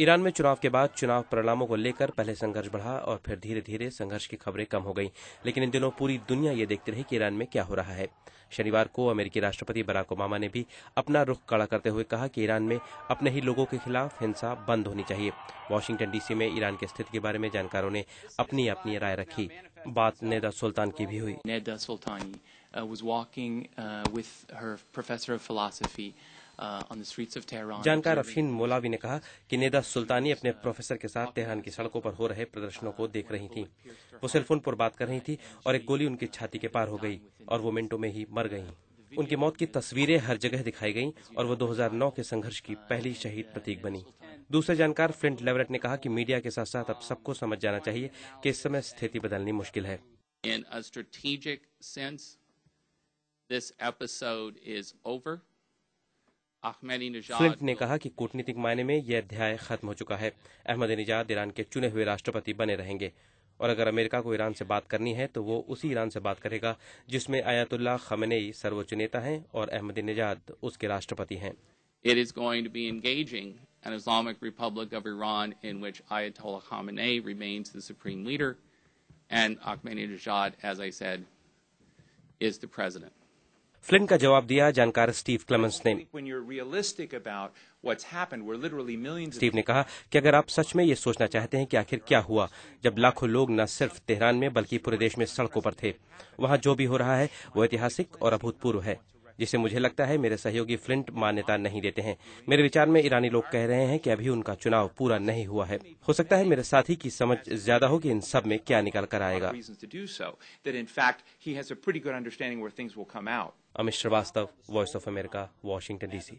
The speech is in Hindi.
ईरान में चुनाव के बाद चुनाव परिणामों को लेकर पहले संघर्ष बढ़ा और फिर धीरे धीरे संघर्ष की खबरें कम हो गई। लेकिन इन दिनों पूरी दुनिया ये देखती रही कि ईरान में क्या हो रहा है। शनिवार को अमेरिकी राष्ट्रपति बराक ओबामा ने भी अपना रुख कड़ा करते हुए कहा कि ईरान में अपने ही लोगों के खिलाफ हिंसा बंद होनी चाहिए। वॉशिंगटन डीसी में ईरान की स्थिति के बारे में जानकारों ने अपनी अपनी राय रखी। बात नेदा सुल्तान की भी हुई। Soltani uh, was walking uh, with her professor of philosophy uh. जानकार अफीन मोलावी ने कहा कि नेदा सुल्तानी अपने प्रोफेसर के साथ तेहरान की सड़कों पर हो रहे प्रदर्शनों को देख रही थी। वो सेलफोन पर बात कर रही थी और एक गोली उनकी छाती के पार हो गई और वो मिनटों में ही मर गईं। उनकी मौत की तस्वीरें हर जगह दिखाई गईं और वो 2009 के संघर्ष की पहली शहीद प्रतीक बनी। दूसरे जानकार फ्लिंट लेवरेट ने कहा कि मीडिया के साथ साथ अब सबको समझ जाना चाहिए कि इस समय स्थिति बदलनी मुश्किल है। In a strategic sense, this episode is over. Flint ने कहा कि कूटनीतिक मायने में यह अध्याय खत्म हो चुका है। अहमदीनजाद ईरान के चुने हुए राष्ट्रपति बने रहेंगे। और अगर अमेरिका को ईरान से बात करनी है तो वो उसी ईरान से बात करेगा जिसमें आयतुल्लाह खमेनेई सर्वोच्च नेता हैं और अहमद अहमदीनजाद उसके राष्ट्रपति हैं। It is going to be engaging an Islamic Republic of Iran in which Ayatollah Khamenei remains the supreme leader, and Ahmadinejad, as I said, is the president. Flint का जवाब दिया जानकार स्टीव क्लेमेंस ने When you're realistic about what's happened, where literally millions of Steve ने कहा कि अगर आप सच में ये सोचना चाहते हैं कि आखिर क्या हुआ जब लाखों लोग न सिर्फ तेहरान में बल्कि पूरे देश में सड़कों पर थे वहां जो भी हो रहा है वो ऐतिहासिक और अभूतपूर्व है जिसे मुझे लगता है मेरे सहयोगी फ्लिंट मान्यता नहीं देते हैं। मेरे विचार में ईरानी लोग कह रहे हैं कि अभी उनका चुनाव पूरा नहीं हुआ है। हो सकता है मेरे साथी की समझ ज़्यादा हो कि इन सब में क्या निकल कर आएगा. Amit Shrivastava voice of America Washington DC